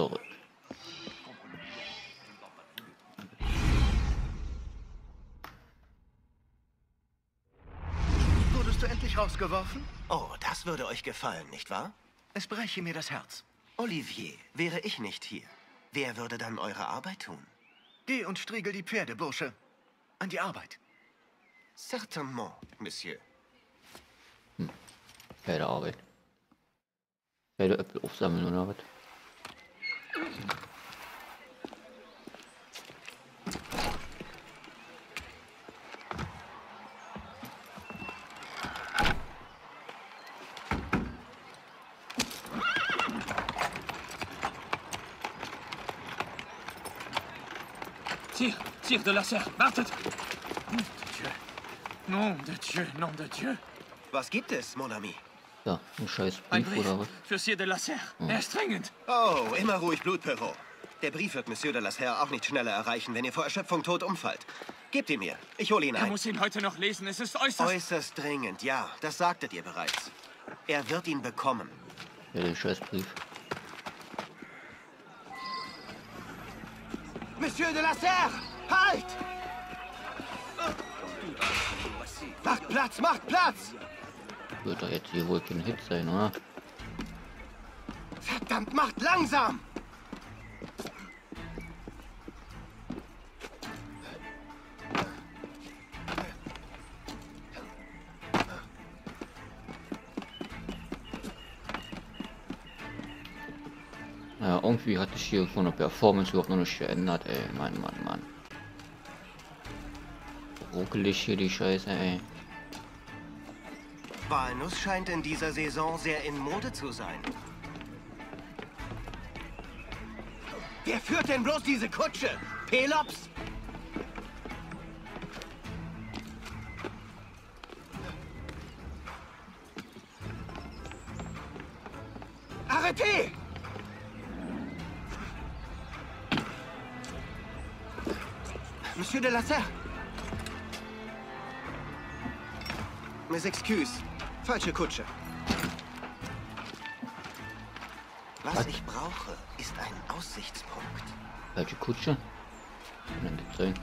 Zurück. Wurdest du endlich rausgeworfen? Oh, das würde euch gefallen, nicht wahr? Es breche mir das Herz. Olivier, wäre ich nicht hier, wer würde dann eure Arbeit tun? Geh und striegel die Pferde, Bursche. An die Arbeit. Certainement, Monsieur. Pferdearbeit. Pferdeäpfel aufsammeln oder was? Sire, Sire de la Serre, wartet! Nom de Dieu. Nom de Dieu, nom de Dieu. Was gibt es, mon ami? Ja, ein scheiß Ein Brief Brief oder was? für Sire de la Serre. Er ist dringend. Oh, immer ruhig, Blutperot. Der Brief wird Monsieur de la Serre auch nicht schneller erreichen, wenn ihr vor Erschöpfung tot umfallt. Gebt ihn mir. Ich hole ihn Er ein. muss ihn heute noch lesen. Es ist äußerst... Äußerst dringend, ja. Das sagtet ihr bereits. Er wird ihn bekommen. Ja, den scheiß Brief. Monsieur de la Serre! Halt! Macht Platz, macht Platz! Wird doch jetzt hier wohl kein Hit sein, oder? Verdammt, macht langsam! Naja, irgendwie hat sich hier von der Performance überhaupt noch nicht geändert, ey. Mann, Mann, Mann. Ruckelig hier die Scheiße, ey. Walnuss scheint in dieser Saison sehr in Mode zu sein. Wer führt denn bloß diese Kutsche? Pelops? Arrêtez! Monsieur de la Serre! Mes excuses. Falsche Kutsche. Was Was? ich brauche, ist ein Aussichtspunkt. Falsche Kutsche. Denn das sein?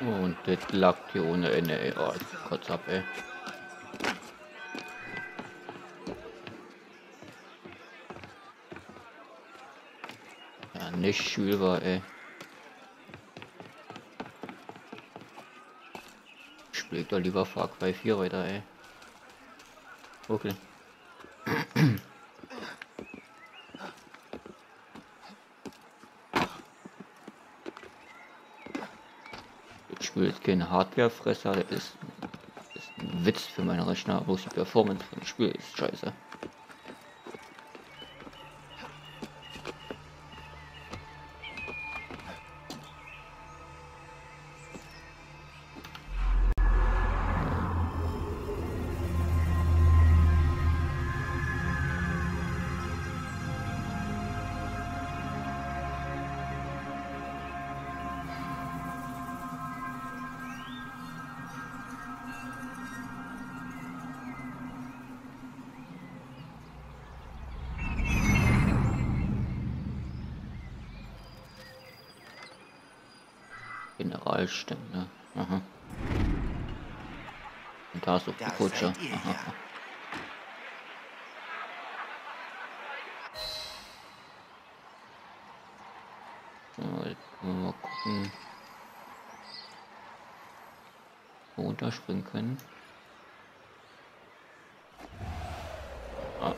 Und das lag hier ohne Ende, ey. Oh, kurz ab, ey. Nicht schwül war, ey. Spielt doch lieber Far Cry 4 weiter, ey. Okay. Das Spiel ist kein Hardwarefresser, das ist, ist ein Witz für meinen Rechner, bloß die Performance von dem Spiel ist scheiße. Generalstände. Aha. Und da ist auch die Kutsche. Aha. ja. So, mal gucken. Runterspringen können. Ah.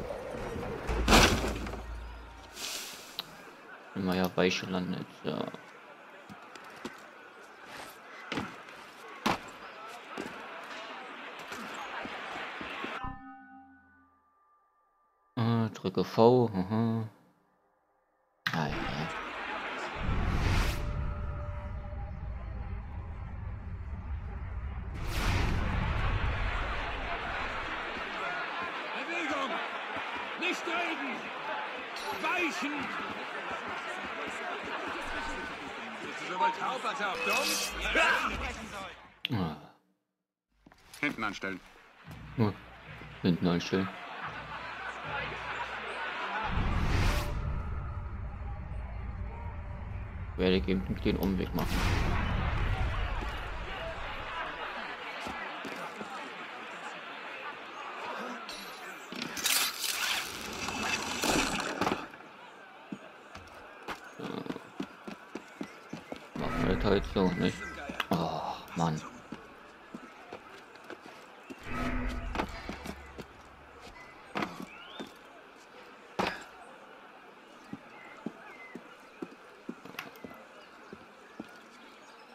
Wir ja weich gelandet. So. Drücke V. Aha. Ah, ja. Bewegung! Nicht reden! Weichen! taub als auch dumm. Hinten anstellen. hinten einstellen. Werde ich eben den Umweg machen. So. Machen wir das halt so, nicht? Oh, Mann.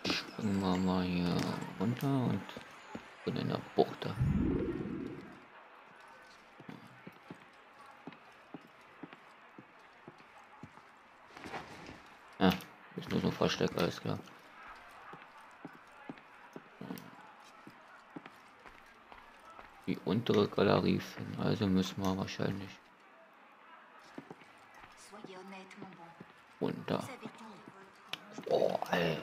Springen wir mal hier runter und bin in der Bucht da. Ja, ist nur so ein Versteck, alles klar. Die untere Galerie finden, also müssen wir wahrscheinlich runter. Oh, ey.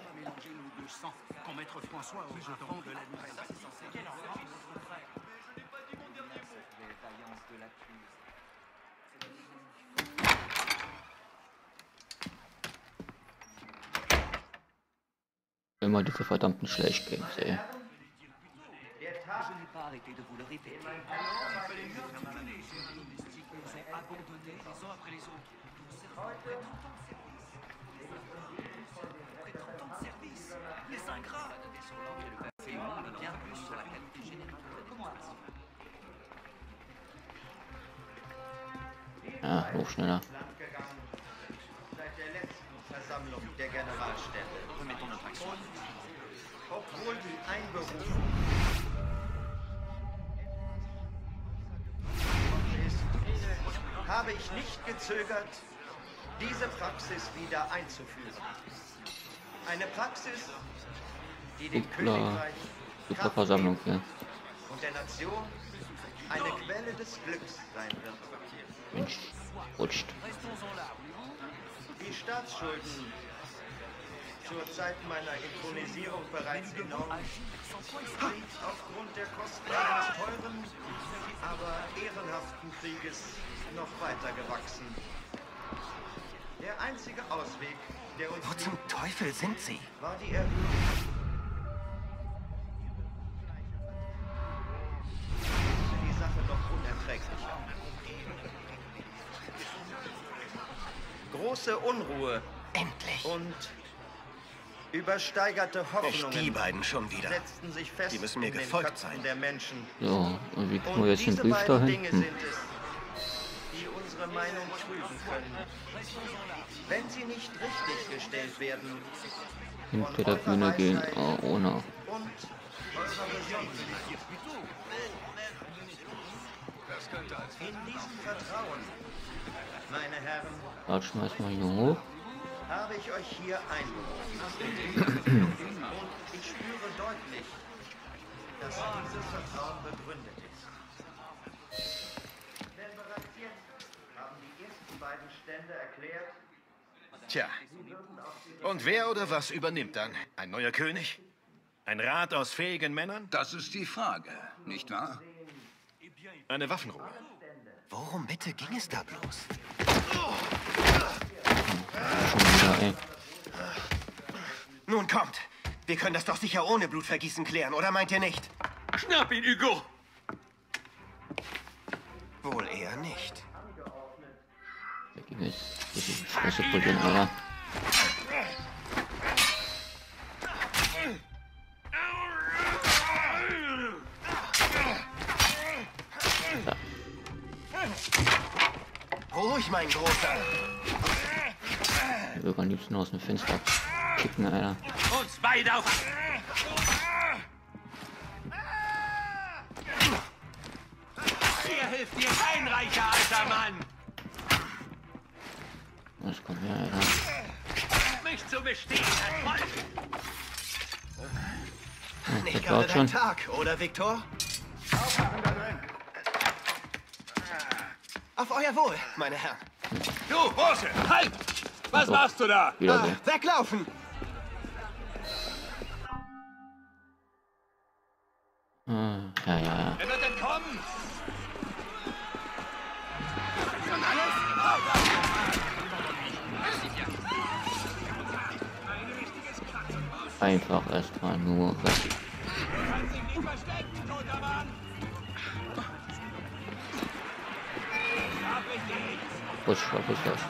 La qualité générale de l'administration. Ja, hoch schneller. Versammlung der Generalstände. Notre action. Obwohl die Einberufung ist, habe ich nicht gezögert, diese Praxis wieder einzuführen. Eine Praxis, die dem Hoppla. Königreich Super Versammlung hier. und der Nation eine Quelle des Glücks sein wird. Mensch, rutscht. Die Staatsschulden zur Zeit meiner Intronisierung bereits enorm aufgrund der Kosten eines teuren, aber ehrenhaften Krieges noch weiter gewachsen. Der einzige Ausweg, der uns Wo zum Teufel sind Sie? war die Erhöhung. Große Unruhe Endlich. und übersteigerte Nicht Hoffnungen die beiden schon wieder. setzten sich fest Die müssen mir gefolgt Köpfen sein. der Menschen. So, und wie kriegen Und wir jetzt den diese Brief beiden dahin? Dinge sind es, die unsere Meinung trüben können. Wenn sie nicht richtig gestellt werden Hinter der Bühne gehen. Oh, ohne. Und eurer Besonnenheit. In diesem Vertrauen, meine Herren, schmeißen wir hier hoch. habe ich euch hier einberufen. Und ich spüre deutlich, dass dieses Vertrauen begründet ist. Denn bereits jetzt haben die ersten beiden Stände erklärt, Tja. Und wer oder was übernimmt dann? Ein neuer König? Ein Rat aus fähigen Männern? Das ist die Frage, nicht wahr? Eine Waffenruhe? Worum bitte ging es da bloß? Schon wieder, ey. Nun kommt. Wir können das doch sicher ohne Blutvergießen klären, oder meint ihr nicht? Schnapp ihn, Hugo! Wohl eher nicht. Da ging jetzt durch die Fresse polieren, Alter. Ruhig, mein Großer. Ich würde am liebsten aus dem Fenster kicken, Alter. Uns beide auf! Hier hilft dir kein reicher alter Mann! Was kommt her, Alter? Mich zu bestehen, Erfolg! Nicht gerade dein schon. Tag, oder, Viktor? Auf euer Wohl, meine Herren. Du, Bursche, halt! Was machst du da? Ja, ah, weglaufen! Ah, ja, ja, ja. Wer wird denn entkommen! Schon alles? Einfach erstmal nur. Kann sich nicht verstehen! Ich das?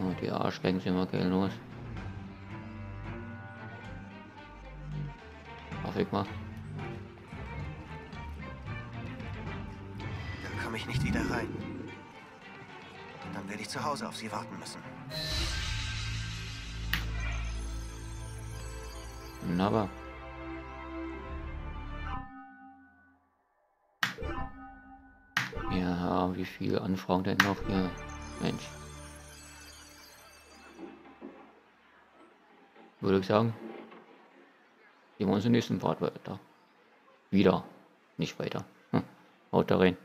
Oh, die Arschgänge sind immer geil los. Weg mal. Dann komme ich nicht wieder rein. Dann werde ich zu Hause auf Sie warten müssen. Wunderbar. Ja, wie viele Anfragen denn noch hier? Mensch. Würde ich sagen. Sehen wir uns im nächsten Part weiter. Wieder. Nicht weiter. Hm. Haut da rein.